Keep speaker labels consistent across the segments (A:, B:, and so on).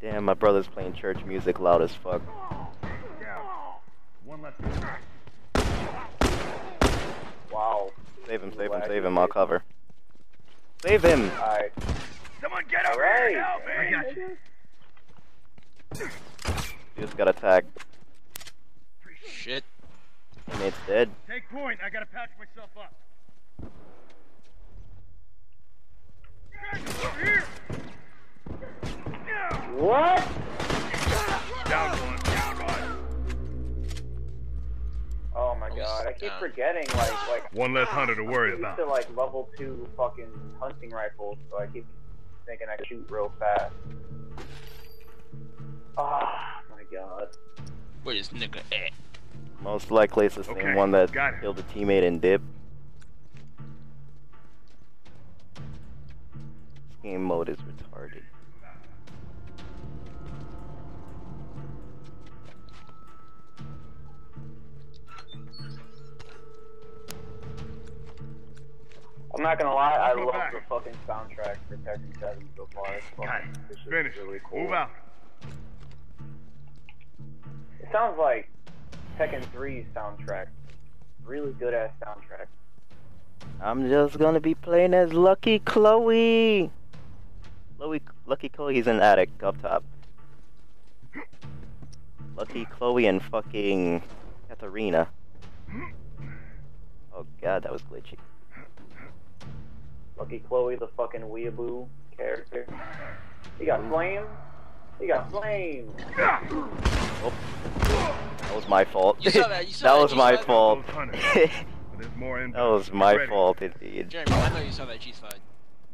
A: Damn, my brother's playing church music loud as fuck.
B: One left.
C: Wow.
A: Save him, save him, save him, I'll cover. Save him!
C: Alright.
B: Someone get over
C: Alright.
B: here! Help me! I got you.
A: He just got attacked.
D: Shit.
A: Teammate's dead.
B: Take point. I gotta patch myself up. Guys, over here!
C: What?
B: Down one. Down one.
C: Oh my god, I keep forgetting, like, like.
B: One less hunter to worry
C: I'm
B: about.
C: used to, like, level 2 fucking hunting rifles, so I keep thinking I shoot real fast. Ah, my god.
D: Where is nigga at?
A: Most likely it's the same
B: Okay,
A: one that killed a teammate in dip. This game mode is retarded.
C: I'm not gonna lie, I
B: Go
C: love
B: back.
C: the fucking soundtrack for Tekken 7 so far. It's fucking,
B: Got it.
C: this
B: Finish.
C: really cool.
B: Move out.
C: It sounds like Tekken 3 soundtrack. Really good ass soundtrack.
A: I'm just gonna be playing as Lucky Chloe. Chloe, Lucky Chloe, he's an addict up top. Lucky Chloe and fucking Katarina. Hmm. Oh god, that was glitchy.
C: Lucky Chloe, the fucking weeaboo character. He got flame. He got flame.
A: Oh, that was my fault.
D: You saw that, you saw
A: that
D: that,
A: was my
D: that.
A: fault.
B: Those hunters. But there's more in
A: that was my
B: Ready.
A: fault indeed.
D: Jeremy, I know you saw that G slide.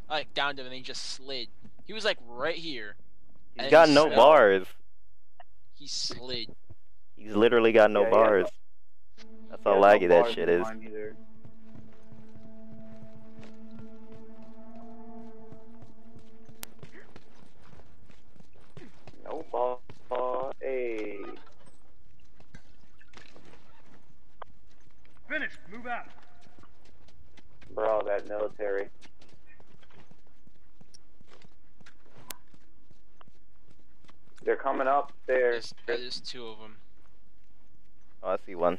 D: I like downed him and he just slid. He was like right here.
A: He's
D: and
A: got
D: he
A: no
D: slid.
A: bars.
D: He slid.
A: He's literally got no
C: Yeah, yeah.
A: bars. That's how
C: Yeah, no
A: laggy that shit is.
C: either. No ball. Hey. Eh.
B: Finish. Move out.
C: Bro, that military. They're coming up there.
D: There's, there's two of them.
A: Oh, I see one.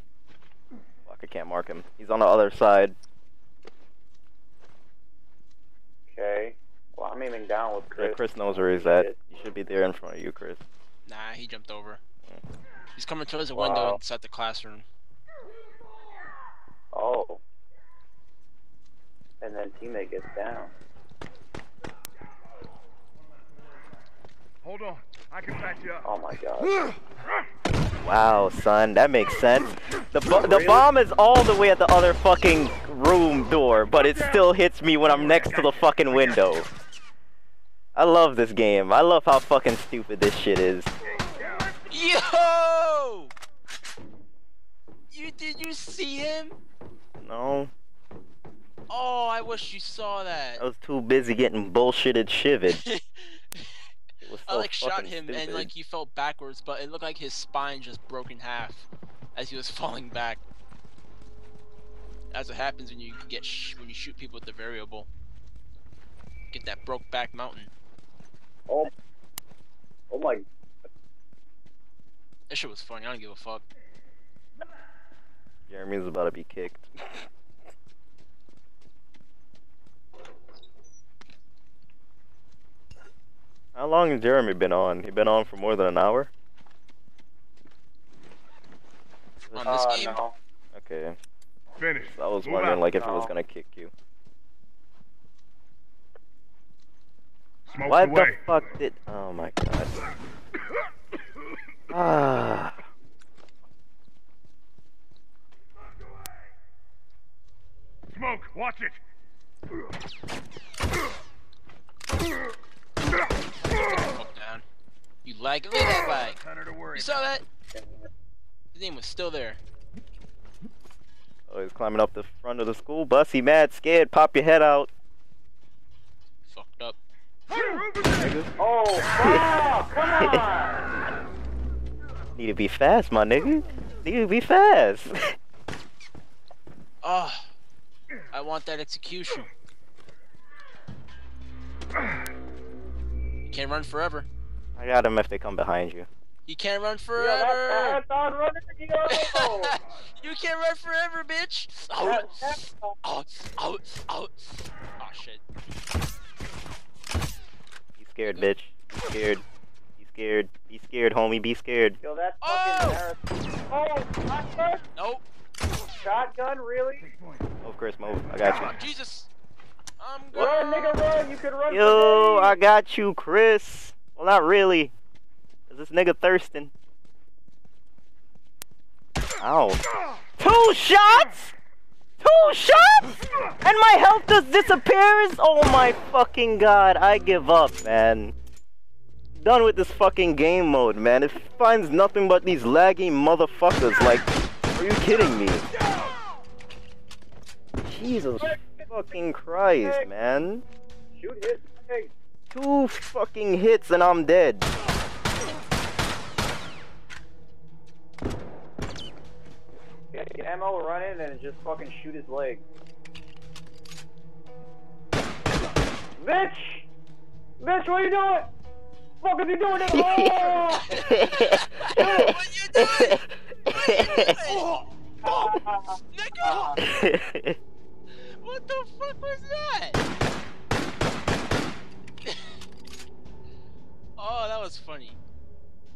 A: Fuck, I can't mark him. He's on the other side.
C: Okay. Well, I'm aiming down with
A: Yeah,
C: Chris.
A: Chris knows where he's at. He should be there in front of you, Chris.
D: Nah, he jumped over. He's coming towards the window inside the classroom.
C: Oh. And then teammate gets down.
B: Hold on. I can patch you up.
C: Oh my god.
A: Wow, son, that makes sense. The bo- the bomb is all the way at the other fucking room door, but it still hits me when I'm next to the fucking window. I love this game. I love how fucking stupid this shit is.
D: Yo! You did you see him?
A: No,
D: Oh, I wish you saw that.
A: I was too busy getting bullshitted shivered. Was
D: I like shot him
A: stupid.
D: and like he fell backwards, but it looked like his spine just broke in half as he was falling back. That's what happens when you get sh- when you shoot people with the variable. Get that broke back mountain.
C: Oh. Oh my.
D: That shit was funny. I don't give a fuck.
A: Jeremy's about to be kicked. How long has Jeremy been on? He been on for more than an hour?
D: On this
C: uh,
D: game,
C: no.
A: Okay.
B: Finish.
A: I was
B: Move
A: wondering
B: out.
A: like if he was gonna kick you.
B: Smoke's
A: What the fuck did Oh my god. Ah
B: Smoke. Watch it.
D: down. You lag. Look at that lag.
B: Hunter to worry
D: You saw that? His name was still there.
A: Oh he's climbing up the front of the school bus, he mad, scared, pop your head out.
D: Fucked up.
A: Nigga.
C: Oh, fuck! Come on!
A: Need to be fast, my nigga. Need to be fast.
D: Oh, I want that execution. Can't run forever.
A: I got him if they come behind you.
D: You can't run
C: Yo, that,
D: forever.
C: running.
D: You can't run forever, bitch. Oh,
C: That- that's on-
D: oh, oh, oh. Oh shit.
A: Be scared, bitch. Be scared. Be scared. Be scared, homie. Be scared.
C: Yo, that's
D: Oh!
C: fucking. Oh, shotgun?
D: Nope.
C: Shotgun, really?
A: Move, oh, Chris. Move. I got you.
D: Oh, Jesus. I'm
C: Run,
D: good.
C: nigga, run. You can run
A: Yo,
C: for
A: I got you, Chris. Well, not really. Cause this nigga thirsting. Ow. Two shots? Two shots? And my health just disappears? Oh my fucking god. I give up, man. Done with this fucking game mode, man. It finds nothing but these laggy motherfuckers. Like, are you kidding me? Jesus fucking Christ, man.
C: Shoot his leg.
A: Two fucking hits and I'm dead.
C: Get get ammo, run in, and just fucking shoot his leg. Bitch! Bitch, what are you doing? Fuck is you doing it? Oh!
D: what you doing? What you doing? Oh, nigga! What the fuck was that? oh, that was funny.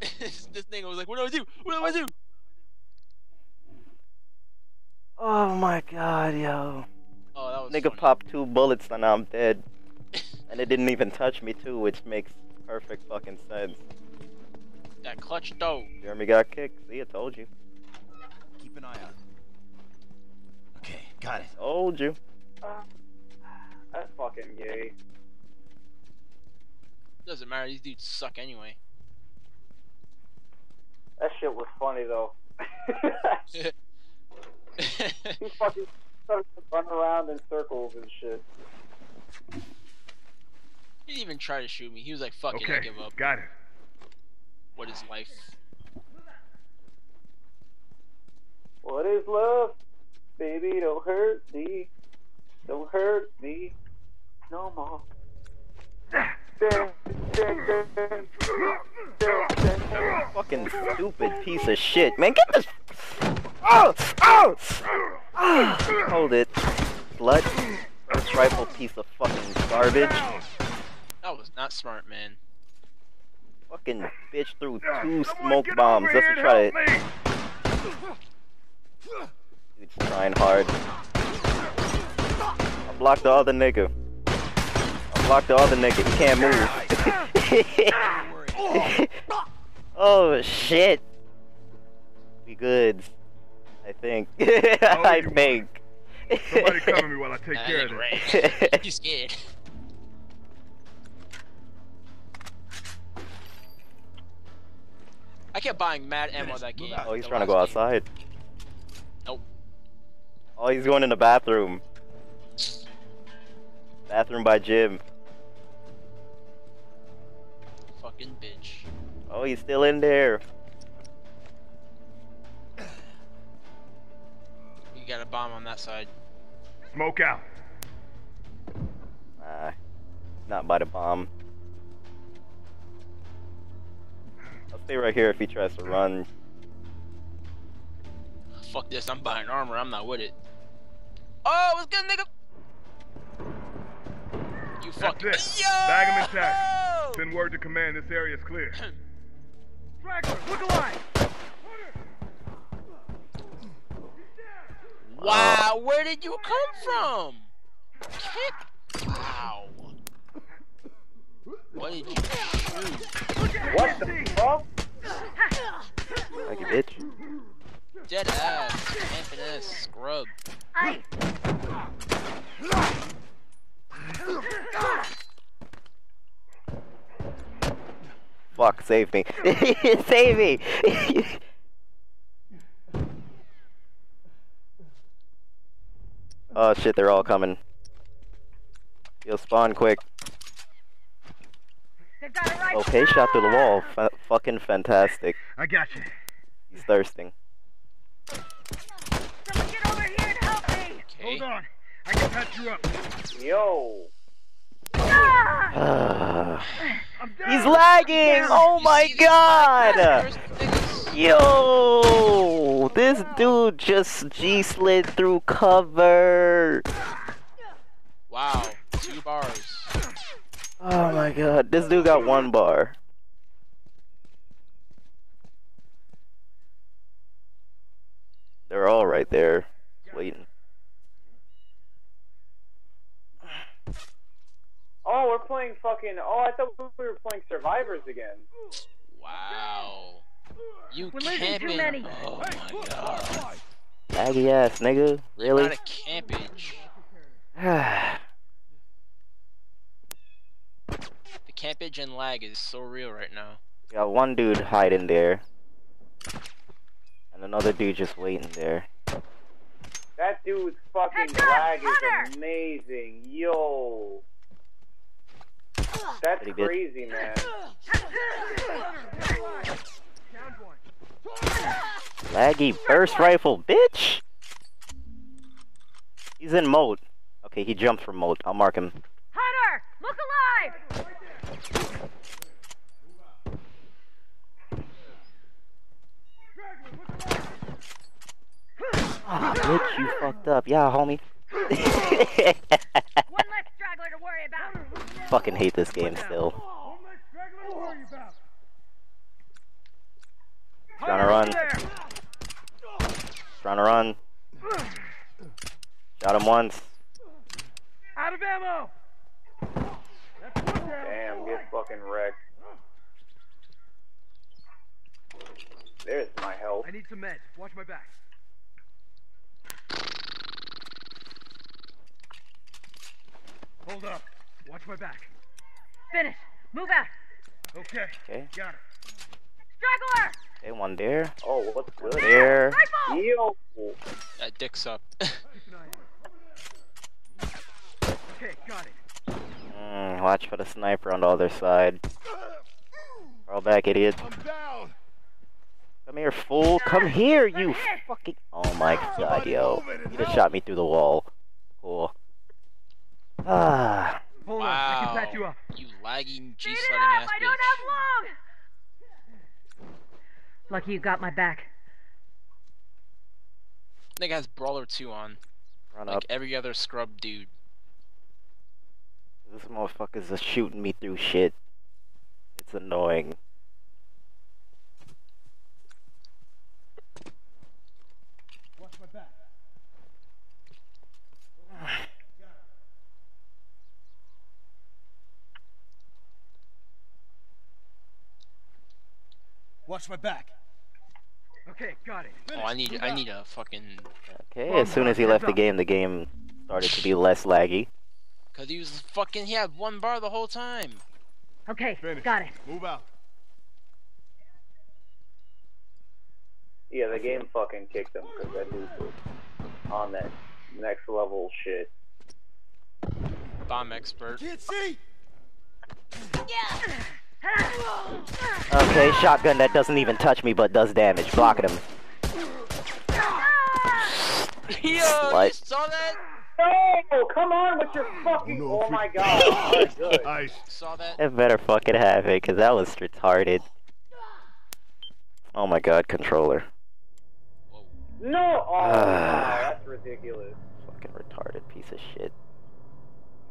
D: this nigga was like, what do I do? What do I do?
A: Oh my god, yo.
D: Oh, that was
A: Nigga
D: funny.
A: popped two bullets and I'm dead. And it didn't even touch me too, which makes perfect fucking sense.
D: That clutch dough.
A: Jeremy got kicked. See, I told you.
E: Keep an eye out. Okay, got it.
A: Told you.
C: That's fucking gay.
D: Doesn't matter, these dudes suck anyway.
C: That shit was funny though. he fucking started to run around in circles and shit.
D: he didn't even try to shoot me. He was like, fuck it, I give up.
B: got it.
D: What is life?
C: What is love? Baby, don't hurt me. Don't hurt me. No more. Ah.
A: Fucking stupid piece of shit. Man, get this. Oh! Oh! Ah, Hold it. Slut. This rifle piece of fucking garbage.
D: That was not smart, man.
A: Fucking bitch threw two smoke bombs
B: over
A: just
B: here
A: to try to. Dude's trying hard. I blocked the other nigga. I blocked the other nigga. He can't move. oh shit. We good. I think. Oh, I
B: you
A: think.
B: Somebody cover me while I take
D: Nah,
B: care of
D: nigga
B: this.
D: ran. He's scared. I kept buying mad ammo that game.
A: Oh, he's trying to go
D: last game.
A: outside.
D: Nope.
A: Oh, he's going in the bathroom. Bathroom by gym.
D: Fucking bitch.
A: Oh, he's still in there.
D: You got a bomb on that side.
B: Smoke out.
A: Nah, not by the bomb. I'll stay right here if he tries to run.
D: Fuck this, I'm buying armor, I'm not with it. Oh, what's good, nigga? You fuck.
B: it.
D: Yo!
B: Bag 'em intact. Send word to command. This area is clear. look alive.
D: Wow, where did you come from? Kick. Wow. What did you shoot?
C: What the fuck?
A: Like a bitch.
D: Dead ass. Camping ass scrub.
A: Fuck, save me. save me! oh shit, they're all coming. You'll spawn quick. Oh, okay, shot through the wall. F fucking fantastic.
B: I got you.
A: He's thirsting.
F: Someone get over here and help me!
D: Okay.
B: on. I can patch you up.
C: Yo.
A: Ah. He's lagging! Oh my
D: see these black
A: god! Yo! This dude just G slid through cover!
D: Wow, two bars.
A: Oh my god, this dude got one bar. They're all right there, waiting.
C: Oh, we're playing fucking. Oh, I thought we were playing Survivors again.
D: Wow. You
F: We're losing too
D: camping.
F: many.
D: Oh my god.
A: Laggy ass nigga, really?
D: Not a campage. The campage and lag is so real right now.
A: got one dude hiding there. And another dude just waiting there.
C: That dude's fucking lag is amazing. Yo. That's
A: Pretty good.
C: crazy, man.
A: Laggy burst rifle, bitch! He's in moat. Okay, he jumped from moat. I'll mark him.
F: Hunter, look alive!
A: Ah, bitch, you fucked up. Yeah, homie.
F: One less straggler to worry about.
A: Fucking hate this game still.
B: One less straggler to worry about.
A: Trying to run.
B: There.
A: Trying to run. Shot him once.
B: Out of ammo. That's one down.
C: Damn, get fucking wrecked. There's my health.
B: I need some meds. Watch my back. Hold up. Watch my back.
F: Finish. Move out.
B: Okay.
A: Okay.
B: Got it.
F: Straggler!
A: Okay, one there.
C: Oh, what's good?
A: There.
F: Rifle!
C: Yo.
D: That dick's up.
B: Keep an eye out. Okay, got it.
A: Mm, watch for the sniper on the other side. Roll back, idiot.
B: I'm down.
A: Come here, fool. Come here, you fucking. Oh my god, yo. You just shot me through the wall. Cool. Ah.
B: Hold on. I can
D: wow.
B: patch you up.
D: You lagging G
F: Beat it
D: sledding
F: up!
D: ass
F: I don't have long! Lucky you got my back.
D: Nigga has Brawler 2 on.
A: Run
D: Like
A: up.
D: every other scrub dude.
A: This motherfucker's just shooting me through shit. It's annoying.
B: Watch my back. Watch my back. Okay, got it.
D: Oh, I need I need a fucking
A: Okay, as soon as he left the game, the game started to be less laggy.
D: cause he was fucking he had one bar the whole time.
F: Okay,
B: Finish.
F: got it.
B: Move out.
C: Yeah, the game fucking kicked him because that dude was on that next level shit.
D: Bomb expert.
B: Can't see.
A: Okay, shotgun that doesn't even touch me but does damage. Blocking him.
D: Yo, you
A: Slut.
D: saw that?
C: No, come on with your fucking.
B: no,
C: Oh my god. Alright, good.
D: Saw that?
A: It better fucking have it, cause that was retarded. Oh my god, controller.
D: Whoa.
C: No. Oh,
A: Ah.
C: that's ridiculous.
A: Fucking retarded piece of shit.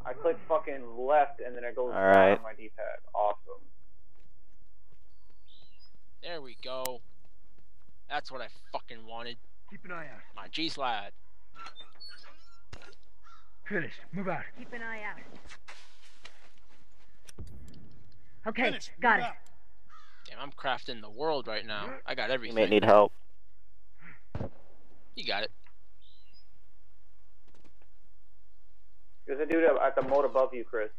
C: I click fucking left and then it goes down
A: Alright.
C: on my D-pad. Awesome.
D: There we go. That's what I fucking wanted.
B: Keep an eye out.
D: My G slide.
B: Finished. Move out.
F: Keep an eye out. Okay,
B: Finish.
F: got
B: Move
F: it.
B: out.
D: Damn, I'm crafting the world right now. I got everything.
A: You may need help.
D: You got it.
C: There's a dude at the moat above you, Chris.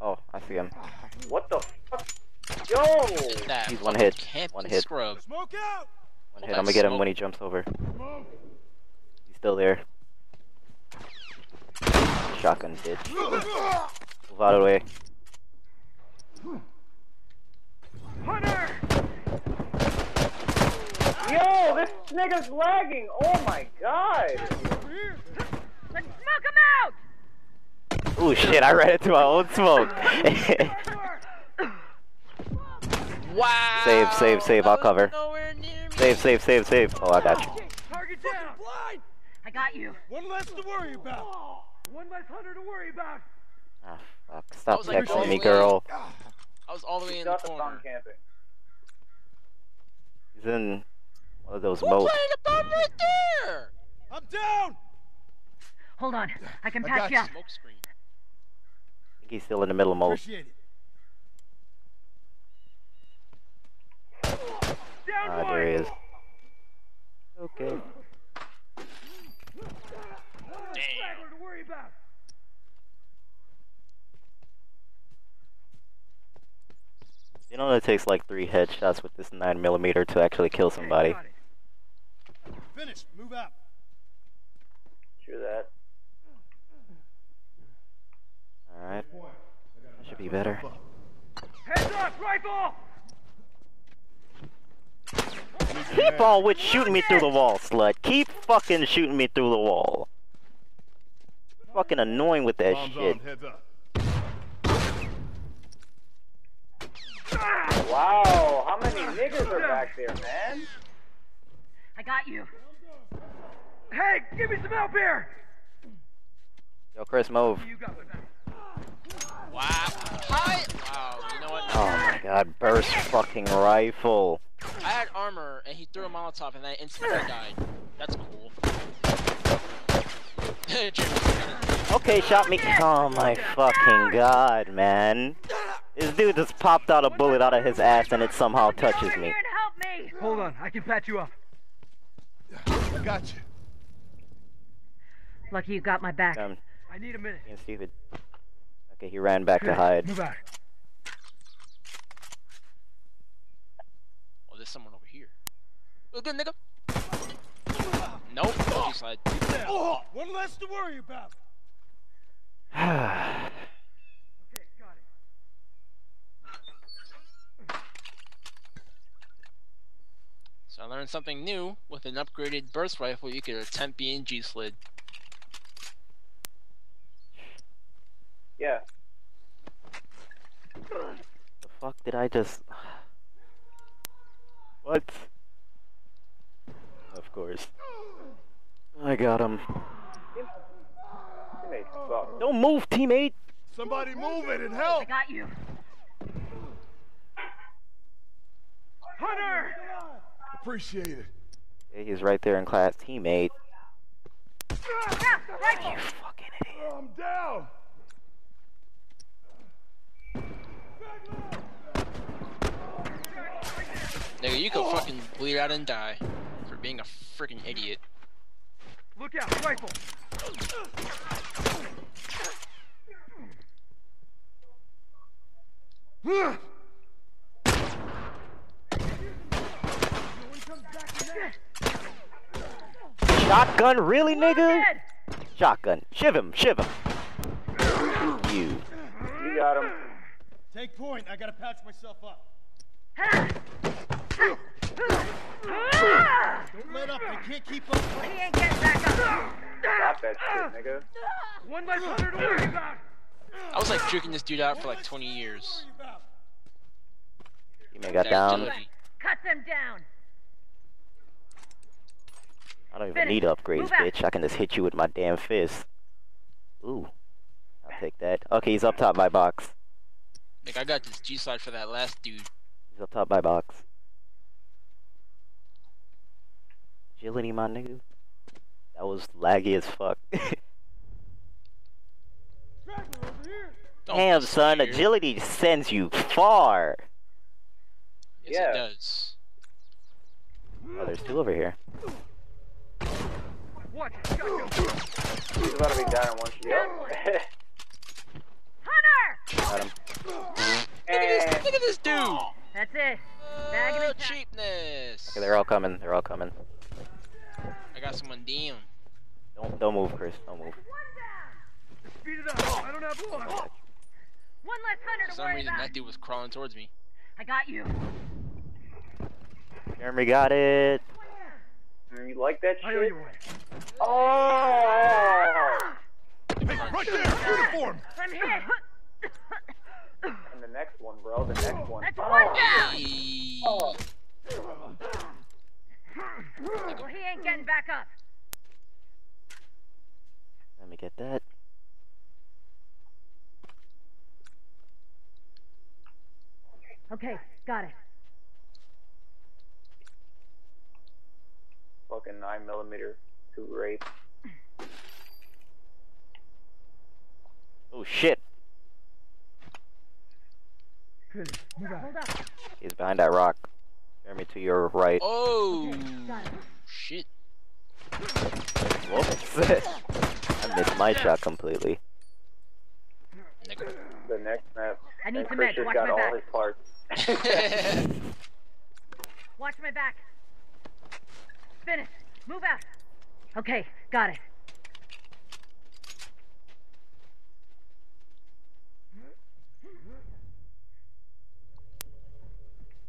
A: Oh, I see him.
C: What the fuck? Yo!
D: That
A: He's one hit. One hit.
D: Scrub.
B: Smoke out.
A: One
D: Oh,
A: hit. I'm gonna get him when he jumps over.
B: Smoke.
A: He's still there. Shotgun bitch. Move out of the way.
B: Hunter.
C: Yo, this nigga's lagging. Oh my god.
F: Smoke him out!
A: Ooh, shit, I ran into my own smoke.
D: Wow.
A: Save, save, save, I'll cover.
D: Nowhere near me.
A: save, save, save, save. Oh, I got you.
B: Target down.
F: I got you.
B: One less to worry about. One less hunter to worry about.
A: Ah, fuck. Stop
D: was like
A: texting me,
D: rolling.
A: girl.
D: I was all the way in the
C: Got the sun
D: corner.
C: camping.
A: He's in one of those
D: Who
A: modes.
D: planted a bomb right there?
B: I'm down.
F: Hold on. I can
B: I
F: patch
B: got
F: you
B: you.
F: up.
D: Smoke screen.
A: I think he's still in the middle mode.
B: Appreciate it.
A: Ah,
B: one.
A: there he is. Okay.
D: Damn.
B: To worry about.
A: You know it takes like three headshots with this 9mm to actually kill somebody.
B: Got it. Move up.
C: Sure that.
A: Alright. Should be better.
B: Heads up, rifle.
A: Keep on with shooting me through the wall, slut. Keep fucking shooting me through the wall. Fucking annoying with that shit.
B: Heads up.
C: Wow, how many niggas are back there, man?
F: I got you.
B: Hey, give me some help here.
A: Yo, Chris, move.
B: You got it.
D: Wow. Hi. Wow. You know what?
A: Oh my god, burst fucking rifle.
D: I had armor and he threw a Molotov and I instantly died. That's cool.
A: Okay, shot me. Oh my fucking god, man. This dude just popped out a bullet out of his ass and it somehow
F: Get
A: touches
F: over
A: me.
F: here and help me.
B: Hold on, I can patch you up. I got you.
F: Lucky you got my back.
A: Um,
B: I need a minute.
A: being stupid. Okay, he ran back to hide.
B: Move out.
D: Oh, there's someone over here. Look good, nigga. Nope. Oh, slide.
B: Oh, one less to worry about. Okay, got it.
D: So I learned something new. With an upgraded burst rifle, you could attempt being G
C: Yeah.
A: the fuck did I just... What? Of course. I got him. Don't move, teammate!
B: Somebody move it and
F: I got you.
B: Hunter. Appreciate it.
A: Yeah, he's right there in class. Teammate.
F: Ah, rifle.
A: You fucking idiot.
B: I'm down.
D: Nigga, you could fucking bleed out and die for being a freaking idiot.
B: Look out, rifle.
A: Shotgun, really, nigga? Shotgun. Shiv him, shiv him. You.
C: You got him.
B: Take point. I gotta patch myself up. Don't let up. They can't keep up.
F: He ain't getting back up.
C: Stop that shit, nigga.
B: One less hunter to worry about.
D: I was like juking this dude out for like 20 years.
A: Teammate got down.
D: agility.
F: Cut them down.
A: I don't even
F: Finish.
A: need upgrades,
F: Move out.
A: bitch. I can just hit you with my damn fist. Ooh. I'll take that. Okay, he's up top by box.
D: Like I got this G slide for that last dude.
A: He's up top by box. Agility, my nigga. That was laggy as fuck.
D: Don't
A: Damn, son,
D: scared.
A: agility sends you far.
D: Yes,
C: Yeah.
D: it does.
A: Oh, there's two over here.
B: Watch it. Gotcha.
C: He's about to be down in one shot.
F: Hunter!
A: Got him.
D: Look at this, look at this dude.
F: That's it. Bagging
D: Oh,
F: and
D: cheapness.
A: Okay, they're all coming. They're all coming.
D: I got someone down.
A: Don't don't move, Chris. Don't move.
B: Speed it up. I don't have long.
F: One less hunter
D: For some reason,
F: about.
D: that dude was crawling towards me.
F: I got you.
A: Jeremy got it.
C: you like that
B: I owe you
C: shit?
B: one.
C: Oh!
B: Right there! Uniform!
F: I'm hit.
C: And the next one, bro. The next one.
F: That's one down.
C: Oh.
F: Well, he ain't getting back up.
A: Let me get that.
F: Okay, got it.
C: Fucking 9 millimeter two rape.
A: Oh shit.
F: Hold up.
A: He's behind that rock. Jeremy to your right.
D: Oh,
F: Okay, got it.
D: shit.
A: Whoops. I missed my shot completely.
C: The next map.
F: I need
C: and
F: some meds.
C: Christian's
F: Watch
C: got
F: my
C: all
F: back.
C: his parts.
F: Watch my back. Finish. Move out. Okay, got it.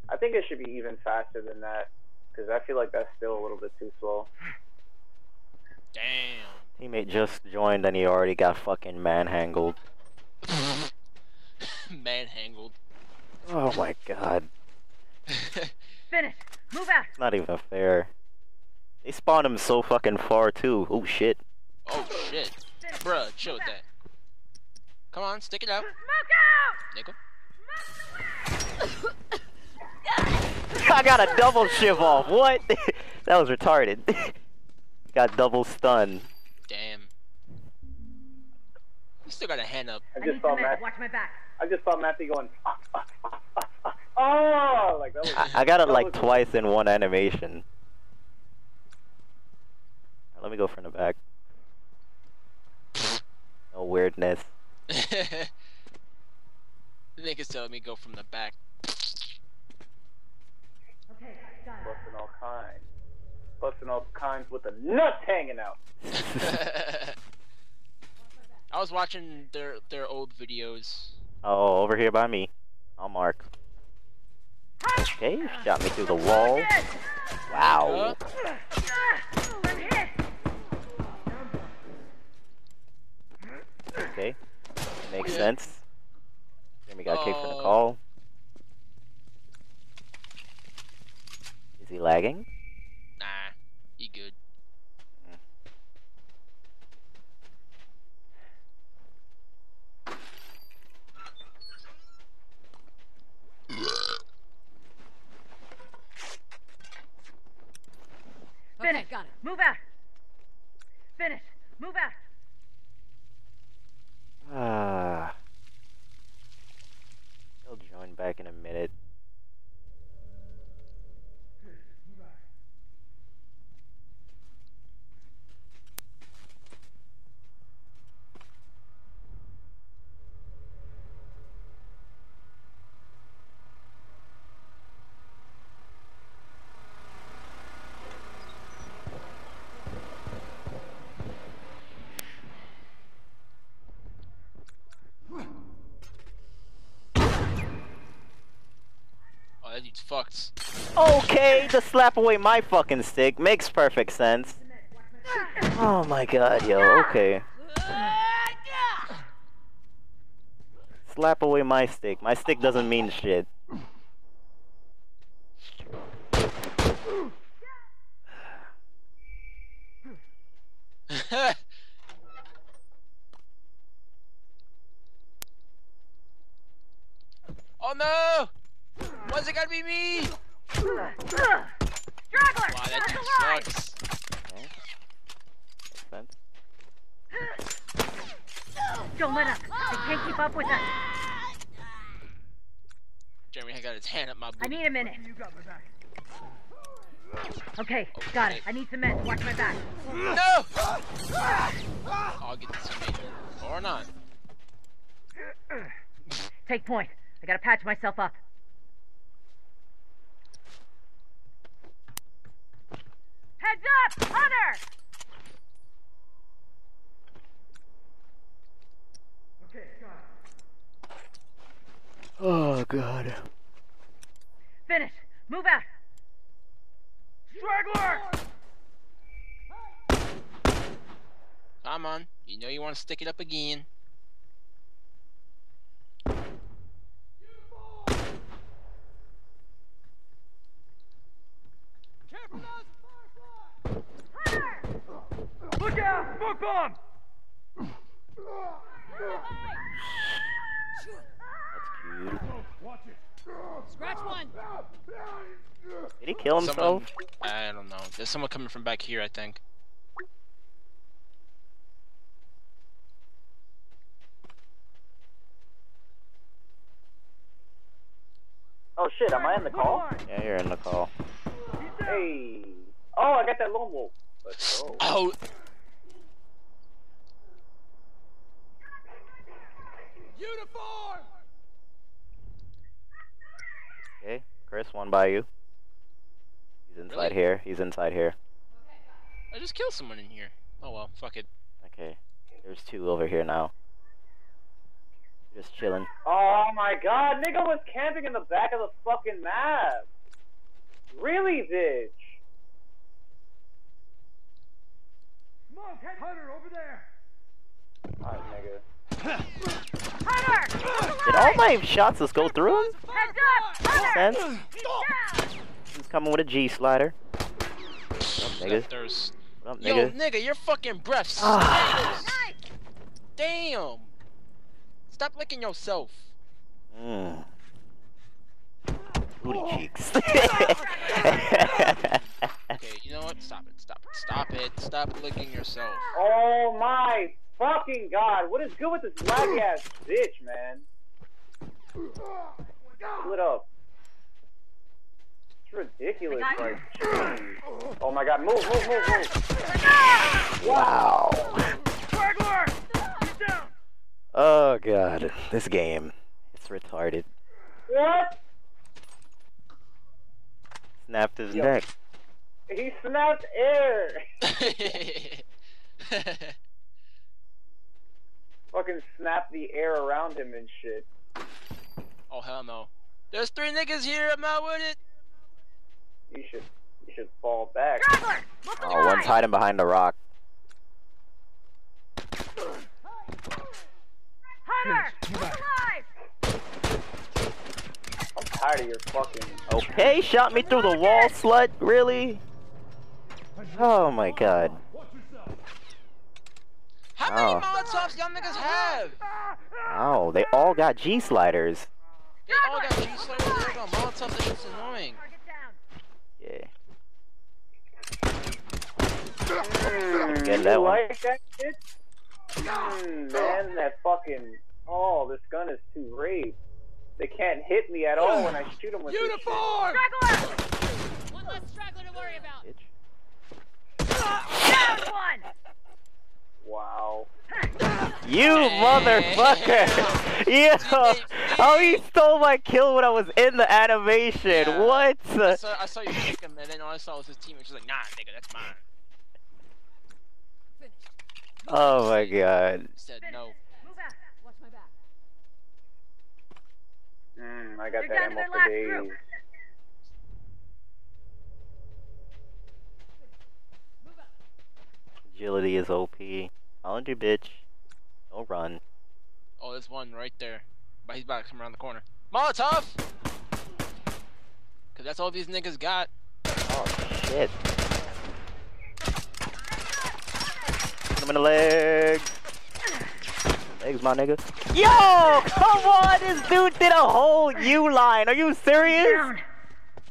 C: I think it should be even faster than that. Because I feel like that's still a little bit too slow.
D: Damn.
A: Teammate just joined and he already got fucking manhandled.
D: Manhangled.
A: Oh my god.
F: Finish. Move out.
A: It's not even fair. They spawned him so fucking far too. Oh shit.
D: oh shit.
F: Finish.
D: Bruh, chill with that. Come on, stick it out,
F: Smoke
D: nigga.
F: out!
A: I got a double shiv off. What? that was retarded. got double stun.
D: Damn. You still got a hand up.
C: I
F: I
C: just
F: need
C: saw
F: some.
C: Matt.
F: Watch my back.
C: I just saw Matthew going. oh, like that was.
A: I, I got it like
C: was-
A: twice in one animation. Let me go from the back. No weirdness.
D: Niggas telling me go from the back.
F: Okay, got it.
C: Busting all kinds. Busting all kinds with the nuts hanging out.
D: I was watching their their old videos.
A: Oh, over here by me. I'll mark. Okay, shot me through the wall. Wow.
F: I'm hit.
A: Okay. Makes
D: Yeah.
A: sense. Jeremy got kicked from the
D: Oh.
A: call. Is he lagging?
D: Nah, he good.
F: Finish. got it. Move out. Finish. Move out.
A: Ah. He'll join back in a minute.
D: Dude's fucked.
A: Okay, to slap away my fucking stick makes perfect sense. Oh my god, yo, okay. Slap away my stick. My stick doesn't mean shit.
D: oh no! Why's it gotta be me?
F: Straggler!
D: Wow, that
F: That's
D: dude
F: alive!
D: sucks.
A: Okay. Makes sense.
F: Don't let up. They can't keep up with us.
D: Jeremy had got his hand up my
F: I need a minute.
B: You got my back.
F: Okay, got it. I need some meds. Watch my back.
D: No! I'll get this teammate. Or not.
F: Take point. I gotta patch myself up. Heads up! Hunter!
B: Okay, got it.
A: Oh god.
F: Finish! Move out!
B: Straggler!
D: Come on. You know you want to stick it up again.
B: Look out! Smoke bomb!
A: That's cute.
B: Watch it.
G: Scratch one.
A: Did he kill himself?
D: Someone, I don't know. There's someone coming from back here, I think.
C: Oh shit, am I in the call?
A: Yeah, you're in the call.
C: Hey. Oh, I got that lone wolf. Let's go.
D: Oh,
G: Uniform.
A: Okay, Chris, one by you. He's inside
D: Really?
A: here. He's inside here.
D: I just killed someone in here. Oh well, fuck it.
A: Okay, there's two over here now. Just chilling.
C: Oh my god, nigga was camping in the back of the fucking map. Really, bitch?
B: Smoke! Hunter, over there!
C: Alright, nigga.
F: Hunter!
A: Did all my shots just go through him?
F: Heads up! Hunter!
A: Sense?
F: He's
A: coming with a G slider. nigga?
D: That thirst.
A: What up,
D: Yo,
A: nigga?
D: nigga, your fucking breath
A: Ah.
D: stinks. Damn. Stop licking yourself.
A: Mm. Booty cheeks.
D: Okay, you know what? Stop it. Stop it. Stop it. Stop licking yourself.
C: Oh my fucking god, what is good with this laggy ass bitch, man? Split up. It's ridiculous, like, jeez. Oh my god, move, move, move, move.
A: wow.
B: Straggler! He's down!
A: Oh god, this game. It's retarded.
C: What?
A: Snapped his
C: Yo.
A: neck.
C: He snapped air. Fucking snap the air around him and shit.
D: oh hell no. There's three niggas here. I'm not with it.
C: You should, you should fall back.
F: Straggler!
A: Oh, one's hiding behind the rock.
F: Hunter! Look alive!
C: I'm tired of your fucking.
A: Okay, shot me through the wall, slut. Really? Oh my god.
D: How many
A: Oh.
D: Molotovs y'all niggas have?
A: Oh, they all got G sliders.
D: They all got G sliders. They got Molotovs. That shit's annoying.
A: Yeah.
C: Mm,
A: Get
C: you
A: that one.
C: like that shit? Mm, man, that fucking. Oh, this gun is too rape. They can't hit me at all when I shoot them with this shit.
G: Uniform.
F: Straggler!
G: One less straggler to worry about.
A: Bitch.
F: Down one!
C: Wow.
A: You motherfucker! Yo! Oh, he stole my kill when I was in the animation.
D: Yeah.
A: What?
D: I saw, I saw you kick him, and then all I saw was his teammate. She's like, Nah, nigga, that's mine.
A: Oh my god.
D: He said no.
F: Move out.
G: Watch my back.
C: Mm, I got
F: They're
C: that
F: down to
C: ammo
F: their
C: for
F: last
C: days.
A: Agility is OP. Found you, bitch. Don't run.
D: Oh, there's one right there. But he's about to come around the corner. Molotov! Cause that's all these niggas got.
A: Oh shit. Hit him in the legs. Legs, my nigga. Yo! Come on! This dude did a whole U line. Are you serious?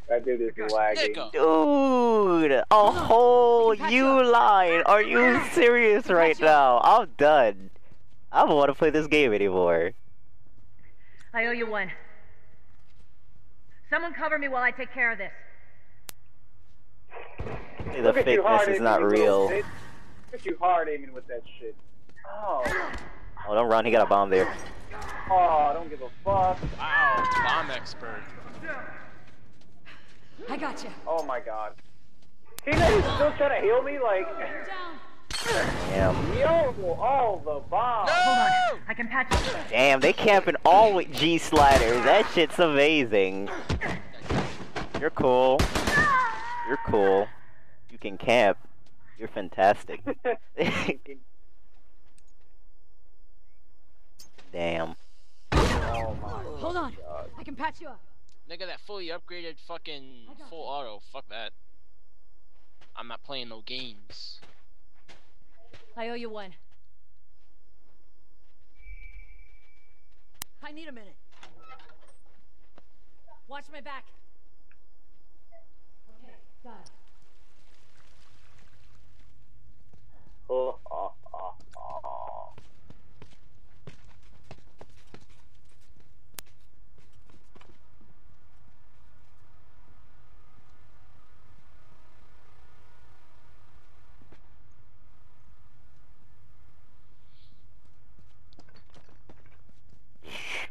F: Down!
C: That dude is lagging.
D: Nigga.
A: Dude! A whole U line. Are you serious right now? I'm done. I don't want to play this game anymore.
F: I owe you one. Someone cover me while I take care of this.
A: The
C: Look at you hard
A: fakeness is not real.
C: bitch. Look at you hard aiming with that shit. Oh.
A: Oh, don't run. He got a bomb there.
C: Oh, I don't give a fuck.
D: Wow, bomb expert.
G: I got you.
C: Oh my god. See that he's still trying to heal me? Like,
A: Damn.
C: yo, all the bombs.
F: Hold on. I can patch you.
A: Damn, they camping all with G sliders. That shit's amazing. You're cool. You're cool. You can camp. You're fantastic. Damn.
C: Oh my
G: Hold on.
C: god.
G: I can patch you up.
D: Nigga, that fully upgraded fucking full auto. Fuck that. I'm not playing no games.
G: I owe you one. I need a minute. Watch my back. Okay, got it.
C: Oh, oh.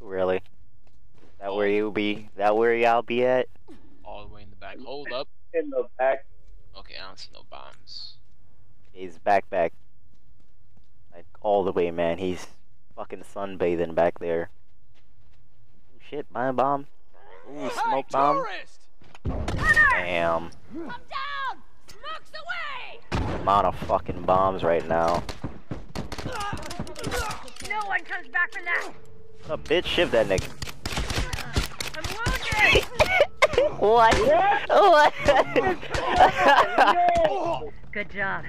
A: Really? That where you be? That where y'all be at?
D: All the way in the back. Hold up.
C: In the back.
D: Okay, I don't see no bombs.
A: He's back back. Like all the way, man. He's fucking sunbathing back there. Ooh, shit, my bomb. Ooh, smoke bomb. Damn.
G: I'm down! Smokes away!
A: Amount of fucking bombs right now.
F: No one comes back from that.
A: What up, bitch? Shiv that nigga.
F: I'm
A: what? What?
F: Good job.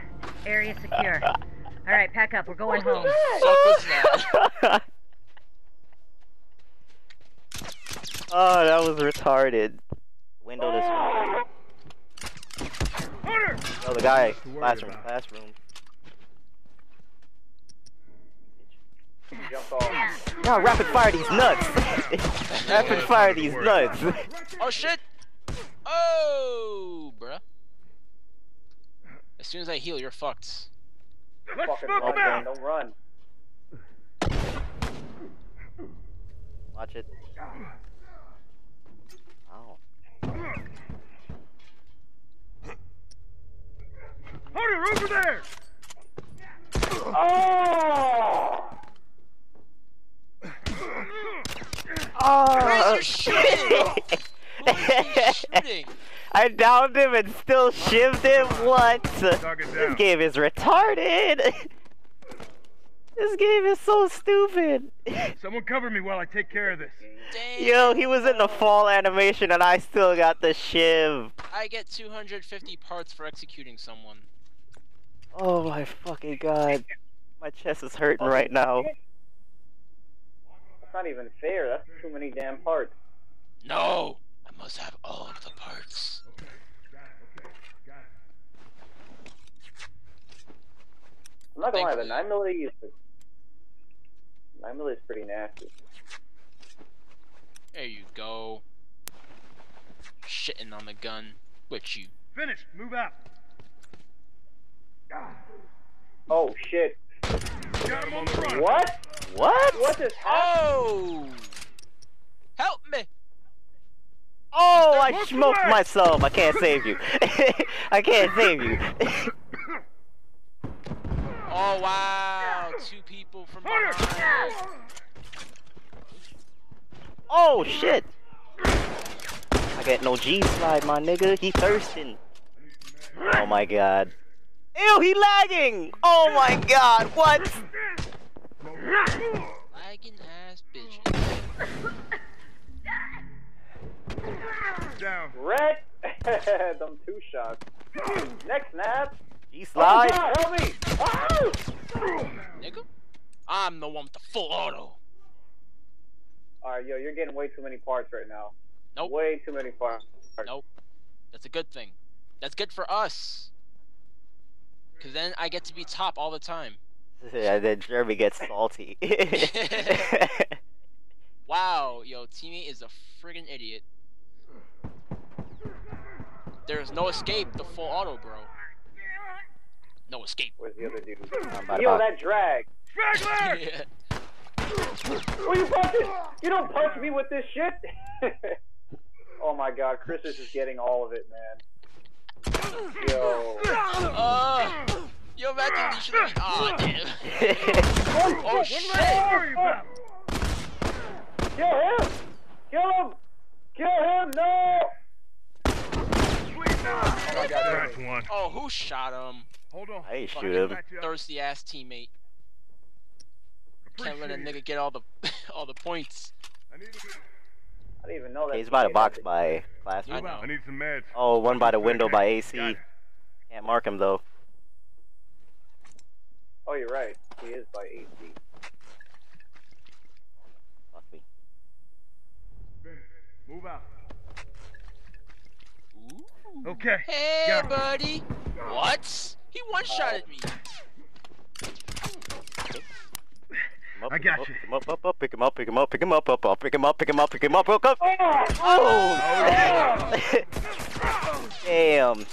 F: Area secure. All right, pack up. We're going home.
D: Fuck was that?
A: oh, that was retarded. Window this way. Oh, the guy.
B: worry
A: Classroom,
B: about.
A: classroom.
C: Jumped off.
A: No, rapid fire these nuts. rapid fire these nuts.
D: Oh shit! Oh, bruh. As soon as I heal, you're fucked.
B: Let's smoke
C: run,
B: them out!
C: Don't run.
A: Watch it. Oh.
B: Hunter, over there!
C: Oh!
A: Oh,
D: you shooting? Who is shooting?
A: I downed him and still shivved him. What? This game is retarded. This game is so stupid.
B: Someone cover me while I take care of this.
D: Damn.
A: Yo, he was in the fall animation and I still got the shiv.
D: I get 250 parts for executing someone.
A: Oh my fucking god. My chest is hurting right now.
C: That's not even fair. That's too many damn parts.
D: No! I must have all of the parts.
C: I'm not gonna lie, the 9 milli is 9 milli is pretty nasty.
D: There you go. Shitting on the gun. Which you.
B: Finish. Move out.
C: Oh shit.
B: Got him on the run.
C: What?
A: What?
C: What just happened?
D: Oh! Help me!
A: Oh, I
B: Look
A: smoked
B: away.
A: myself. I can't save you. I can't save you.
D: Oh wow! Two people from behind.
A: oh shit. I got no G slide, my nigga. He thirsting. Oh my god. Ew, he lagging. Oh my god. What?
D: Lagging ass bitches.
B: Down.
C: Red! Them two shots. Next snap.
A: G
C: Oh
A: slide.
C: god, help me! Oh!
D: Nigga? I'm the one with the full auto.
C: Alright, yo, you're getting way too many parts right now.
D: Nope.
C: Way too many parts.
D: Nope. That's a good thing. That's good for us. Cause then I get to be top all the time.
A: Yeah, then Jeremy gets salty.
D: Wow, yo, teammate is a friggin' idiot. There's no escape, the full auto, bro. No escape.
C: Where's the other dude?
A: I'm
C: Yo, that drag.
B: Straggler!
D: yeah.
C: Oh, you punching? You don't punch me with this shit. oh my god, Chris is just getting all of it, man. Yo.
D: Uh, yo, imagine you should have Aw, damn.
C: Oh,
D: Oh,
C: shit.
D: shit.
B: What are you about?
C: Kill him! Kill him! Kill him! No!
B: Please no.
C: Oh my god.
B: That's one.
D: Oh, who shot him?
B: Hold on.
A: I ain't shoot him.
B: Back you up.
D: Thirsty ass teammate. Can't let a nigga get all the all the points.
B: I need,
C: I didn't even know that.
A: He's by the box
C: had
A: by
D: I
A: classroom.
D: know.
B: I need some meds.
A: Oh, one by the window by AC.
B: it.
A: Can't mark him though.
C: Oh, you're right. He is by AC.
A: Fuck me.
B: Ben, Move out.
D: Ooh.
B: Okay.
D: Hey,
B: Got him.
D: buddy. What? He one-shotted oh. me.
A: Pick him
B: I got you.
A: Pick him up, up, up, pick him up, pick him up, pick him up, up, up, pick him up, pick him up, pick him up, up, up. Oh! Damn.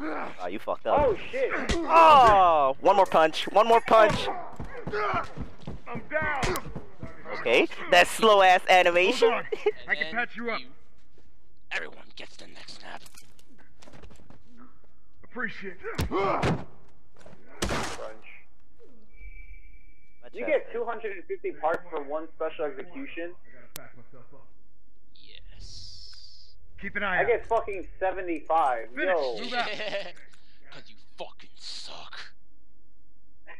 A: Oh, you fucked up.
C: Oh shit!
A: Oh! One more punch. One more punch.
B: I'm down.
A: Okay. That slow ass animation.
B: Hold on.
D: And
B: I can patch you up.
D: Everyone gets the next snap.
B: Appreciate
C: Crunch.
A: My
C: You get 250 parts for one special execution.
D: Yes.
B: Keep an eye
C: I
B: out.
C: get fucking 75.
B: Finish.
C: Yo.
B: Move out.
D: Cause you fucking suck.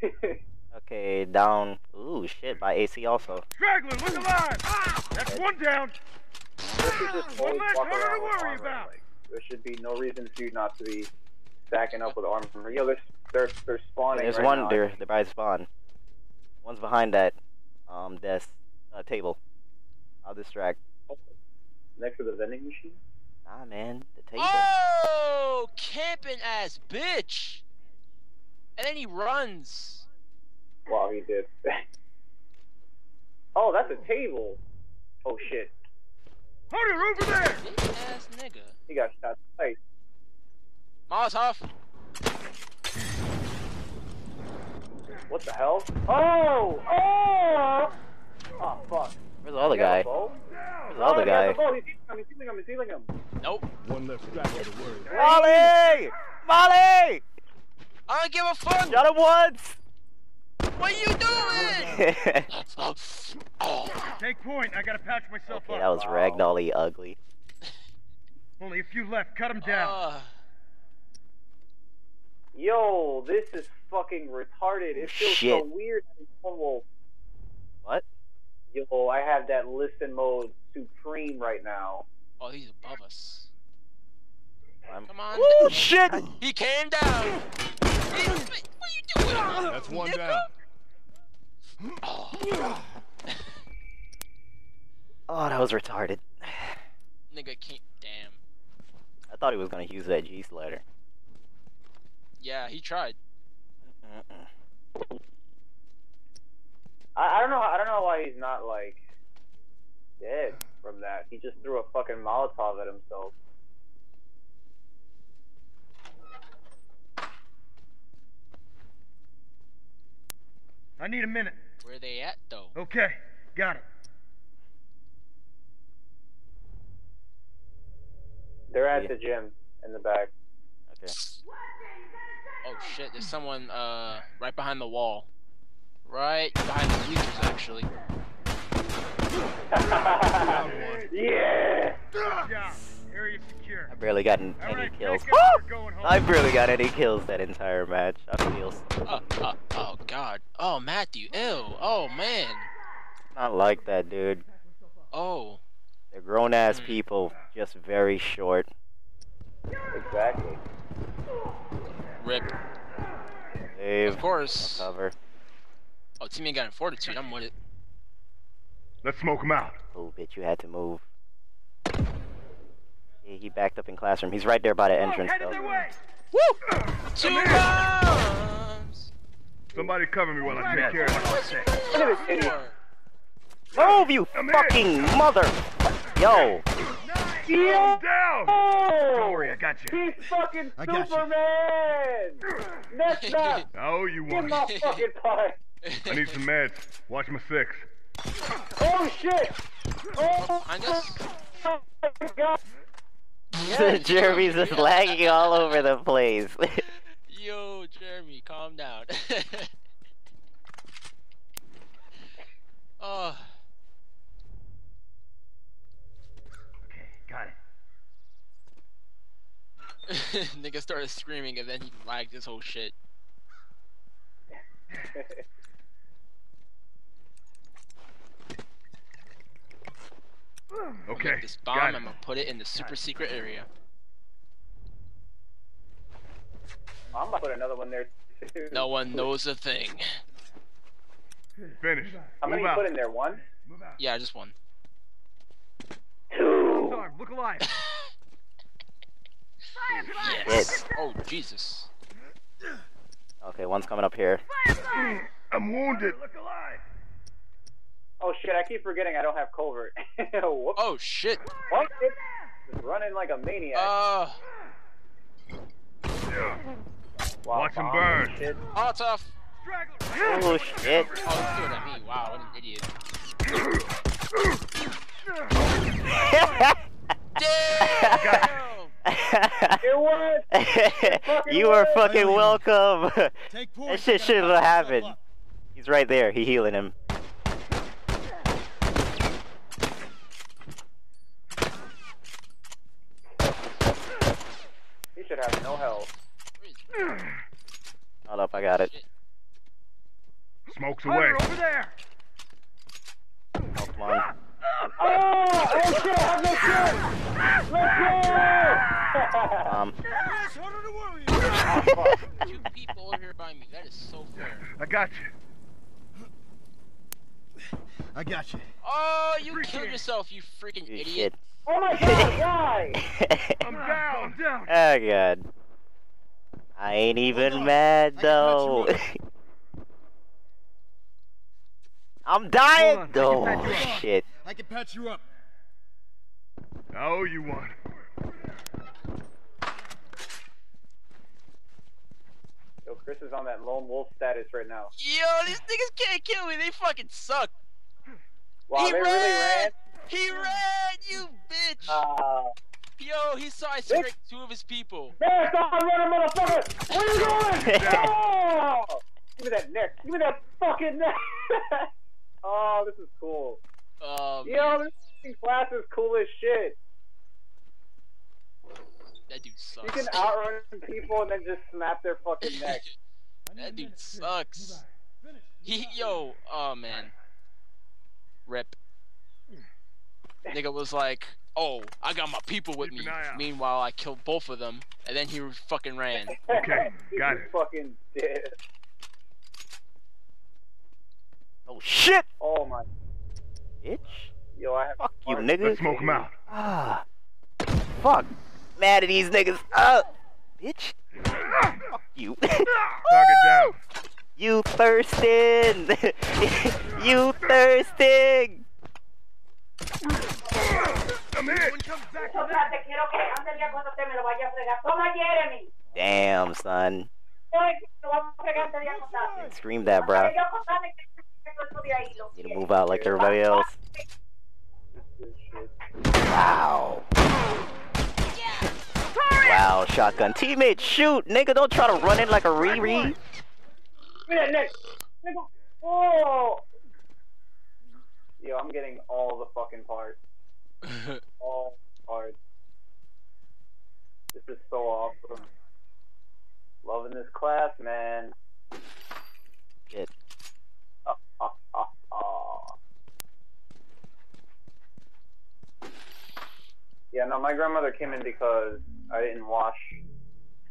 A: Okay, down. Ooh, shit, by AC also.
B: Straggler, look alive. Ah! That's one down.
C: There should
B: One
C: always
B: less
C: walk
B: hunter to worry about.
C: Like, there should be no reason for you not to be stacking up with armor. Yo, they're they're, they're spawning.
A: There's
C: right
A: one
C: now.
A: there. They're by spawn. One's behind that um desk uh, table. I'll distract.
C: next to the vending machine.
A: Nah, man, the table.
D: Oh, camping ass bitch. And then he runs.
C: Wow, he did. oh, that's a table. Oh shit,
B: Hunter, over there.
D: Bitch ass nigga.
C: he got shot. Hey,
D: Molotov.
C: What the hell? Oh, oh, oh, fuck.
A: Where's the other guy? Where's the
C: Oh,
A: other
C: he
A: guy?
C: a. He's healing him. He's healing him. He's healing him.
D: Nope.
B: One left straggler to worry
A: Molly! Molly!
D: I don't give a fuck.
A: Shot him once!
D: What are you doing? oh.
B: Take point. I gotta patch myself
A: that
B: up.
A: That was
C: Wow.
A: Ragnally ugly.
B: Only a few left. Cut him down.
D: Uh,
C: Yo, this is fucking retarded. It feels
A: Shit.
C: so weird. Oh,
A: What?
C: Yo, I have that listen mode supreme right now.
D: oh, he's above us.
A: I'm-
D: Come on.
A: Oh shit!
D: He came down. He- what are you doing?
B: That's one
D: nigga?
B: down.
D: Oh,
A: Oh, that was retarded.
D: nigga can't. Damn.
A: I thought he was gonna use that G slider.
D: Yeah, he tried.
C: I, I don't know. I don't know why he's not like dead from that. He just threw a fucking Molotov at himself.
B: I need a minute.
D: Where they at though?
B: Okay, got it.
C: They're at
A: Yeah.
C: the gym in the back.
A: Okay.
D: Oh shit, there's someone uh right behind the wall. Right behind the bleachers actually.
C: yeah.
B: Area secure.
A: I barely got an- any
B: right,
A: kills.
B: take out. We're going home.
A: I barely got any kills that entire match. I feel so
D: Oh, oh, oh god. Oh Matthew, ew. Oh man.
A: not like that, dude.
D: Oh.
A: They're grown ass
D: Mm.
A: people, just very short.
C: Exactly.
D: Rip.
A: Dave,
D: Of course.
A: cover.
D: Oh, teammate got in fortitude. I'm with it.
B: Let's smoke him out.
A: Oh, bitch, you had to move. Yeah, he backed up in classroom. He's right there by the entrance,
B: Headed their
A: though.
B: way.
D: Woo! Two bombs.
B: Somebody cover me while I take care of this.
C: Look at this idiot.
D: Four.
A: Move, you
B: I'm in.
A: fucking mother! Yo!
B: I'm down. Don't
C: Oh,
B: worry, I got you.
C: he's fucking
B: I got.
C: Superman. Next up,
B: Oh, you
C: give my fucking part.
B: I need some meds. Watch my six.
C: Oh shit. Oh
D: Behind us?
C: my god.
A: Jeremy's just lagging all over the place.
D: Yo, Jeremy, calm down. oh. Nigga started screaming and then he lagged his whole shit.
B: okay.
D: This bomb, I'm gonna put it in the super secret area.
C: I'm gonna put another one there too.
D: No one knows a thing.
B: Finish.
C: How many
B: Move
C: you put in there? One?
D: Yeah, just one.
C: Two.
B: Look alive.
D: Yes. Oh Jesus.
A: Okay, one's coming up here.
B: I'm wounded. Look alive.
C: Oh shit, I keep forgetting I don't have covert. Whoops.
D: Oh shit.
C: What? Just running like a maniac.
D: Uh.
C: wow,
B: watch 'em
C: bomb
B: burn.
C: Shit.
D: Oh, tough.
A: Oh shit.
D: Oh, don't do it at me. Wow, what an idiot. Damn.
C: It was!
A: you are fucking welcome.
E: Take point.
A: that shit shouldn't have happened. He's right there. He healing him.
C: He should have no health.
A: Hold up, I got it.
B: Smokes away.
C: over there!
A: Oh, come on.
C: Oh! Oh shit, I have no shit! Let's go!
A: Um,
E: Yes, what are the worries?
D: Two people over here by me. That is so fair.
B: I got you.
E: I got you.
D: Oh, you killed yourself, you freaking
A: you
D: idiot.
A: shit.
C: oh my god, why?
B: I'm down. I'm down.
A: oh god. I ain't even
E: on.
A: mad
E: I can patch
A: though. I'm dying.
B: Hold on, I
A: Oh
B: patch you up.
A: shit.
E: I can patch you up.
B: I owe you one.
C: Yo, Chris is on that lone wolf status right now.
D: Yo, these niggas can't kill me. They fucking suck.
C: Wow,
D: he
C: they
D: ran.
C: really ran.
D: He ran, you bitch.
C: Uh,
D: Yo, he saw I scraped two of his people.
C: man, stop running, motherfucker! Where are you going? oh! Give me that neck. Give me that fucking neck. oh, this is cool.
D: Um,
C: Yo, this fucking class is cool as shit.
D: that dude sucks.
C: You can outrun people and then just snap their fucking neck.
D: that dude sucks. He, yo, oh man. Rip. Nigga was like, oh, I got my people with
B: Keep
D: me.
B: an eye out.
D: Meanwhile, I killed both of them, and then he fucking ran.
B: Okay, got it.
C: fucking dead.
A: Oh shit.
C: Oh my.
A: Bitch.
C: Yo, I have.
A: Fuck you,
C: Fuck.
A: nigga.
B: Let's smoke him out.
A: Ah. Fuck. Mad at these niggas. Uh. Bitch. Fuck you.
B: Target down.
A: you thirsting. you thirsting.
B: I'm hit.
H: Te quiero que ande ya cuando te me lo vaya a fregar. Toma, Jeremy.
A: Damn, son.
H: Oye, te lo vamos a fregar antes de acostarte.
A: Scream that, bro.
H: Yo acostarme que tengo esto de ahí, lo
A: Need to move out like everybody else. Wow. Wow, shotgun. Teammate, shoot. Nigga, don't try to run in like a Riri.
C: Give me that neck. Nigga. Oh. Yo, I'm getting all the fucking parts. All parts. This is so awesome. Loving this class, man.
A: Shit.
C: Ah, ah, ah, ah. Yeah, no, my grandmother came in because I didn't wash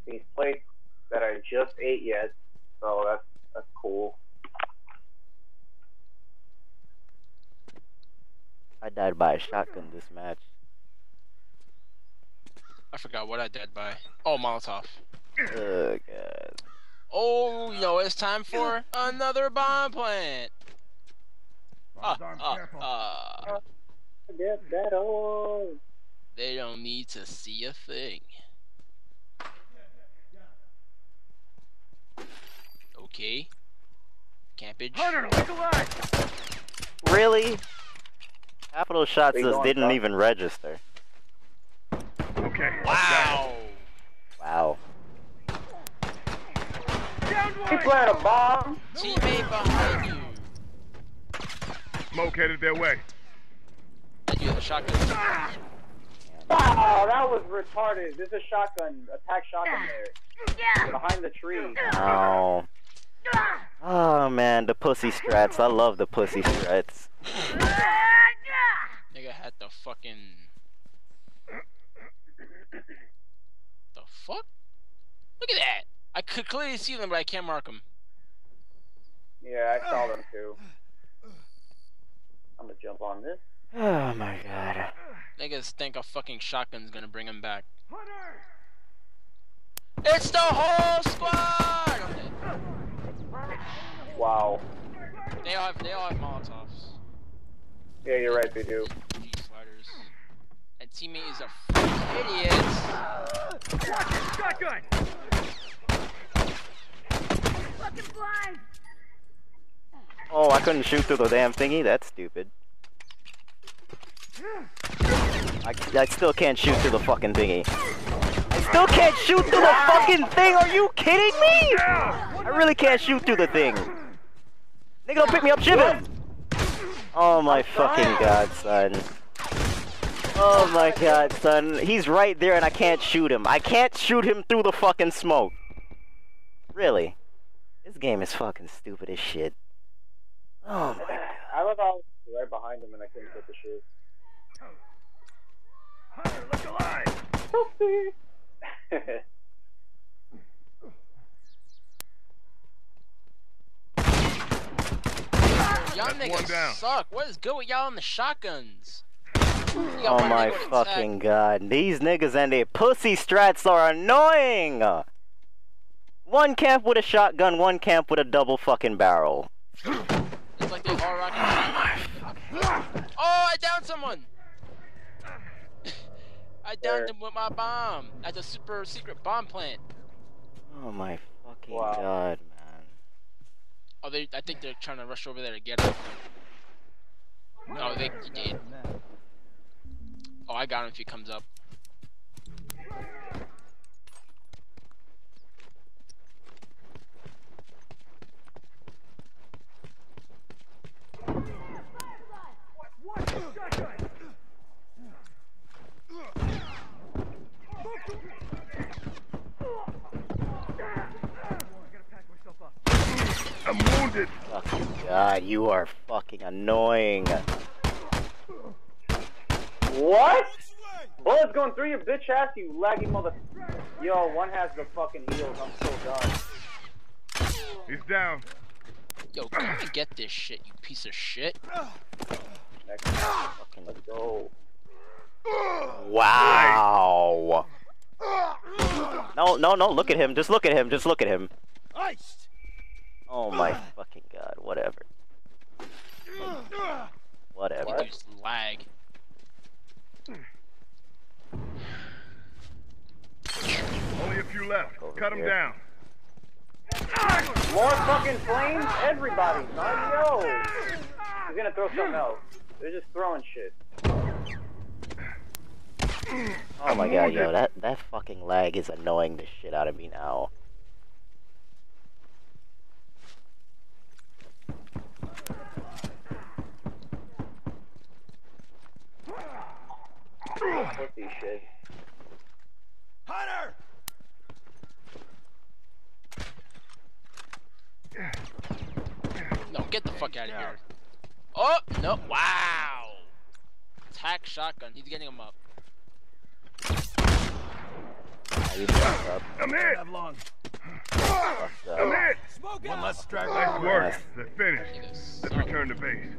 C: these plates that I just ate yet, so that's that's cool.
A: I died by a shotgun this match.
D: I forgot what I did by. Oh, Molotov.
A: Oh, God.
D: Oh, you know, it's time for another bomb plant. Ah, ah, ah.
C: Get that old.
D: They don't need to see a thing. Okay. Campage.
B: Hunter, look alive.
A: Really? Half of those shots
C: Wait,
A: just
C: go on,
A: didn't
C: Doc.
A: even register.
B: Okay.
D: Wow.
A: Wow.
C: He planted a bomb.
D: Teammate behind you.
B: Smoke headed their way.
D: I do have a shotgun. Ah!
C: Wow, that was retarded. There's a shotgun, attack shotgun there. Behind the tree.
A: Oh. Oh, man, the pussy strats. I love the pussy strats.
D: Nigga had the fucking fucking. The fuck? Look at that! I could clearly see them, but I can't mark them.
C: Yeah, I saw them too. I'm gonna jump on this.
A: Oh my god.
D: Niggas think a fucking shotgun's gonna bring him back. It's the whole squad!
C: Wow.
D: They all have, they all have Molotovs.
C: Yeah, you're right, they do.
D: G sliders. And teammate is a fucking idiot.
B: Shotgun!
A: Oh, I couldn't shoot through the damn thingy? That's stupid. I, I still can't shoot through the fucking thingy. I still can't shoot through the fucking thing! Are you kidding me? I really can't shoot through the thing. Nigga, don't pick me up, shipping! Oh my fucking god, son. Oh my god, son. He's right there and I can't shoot him. I can't shoot him through the fucking smoke. Really? This game is fucking stupid as shit. Oh my god.
C: I love how I was right behind him and I couldn't get the shit.
B: Hunter, look alive!
D: Y'all niggas suck. What is good with y'all and the shotguns? You got
A: Oh
D: one
A: my
D: nigga with
A: fucking god. These niggas and their pussy strats are annoying! One camp with a shotgun, one camp with a double fucking barrel.
D: tag. It's like they all rocking. Oh, oh I downed someone. I downed him with my bomb at the super secret bomb plant.
A: Oh my fucking
C: Wow.
A: god, man.
D: Oh, they. I think they're trying to rush over there to get him. No, they he did. Oh, I got him if he comes up.
B: I'm wounded!
A: Fucking god, you are fucking annoying.
C: what? Bullets going through your bitch ass, you laggy mother. Yo, one has the fucking heels. I'm so done.
B: He's down.
D: Yo, come and get this shit, you piece of shit.
C: Next time. Let's go.
A: Wow. No, no, no, look at him. Just look at him. Just look at him.
E: Iced!
A: Oh my fucking god. Whatever. Whatever.
D: You just lag.
B: Only a few left.
A: Over
B: Cut him
A: here.
B: down.
C: More fucking flames? Everybody, son. Yo. He's gonna throw something else. They're just throwing shit.
A: Oh my god, yo, that, that fucking lag is annoying the shit out of me now.
C: Pussy shit.
E: Hunter!
D: No, get the fuck out of here. Oh no! Wow. Attack shotgun. He's getting him up.
A: Are you fucked up?
B: I'm hit!
E: Have long.
B: I'm
A: up.
B: hit!
E: Smoke One less straggler.
B: Nice work.
A: Nice.
B: They're finished. Let's return to base.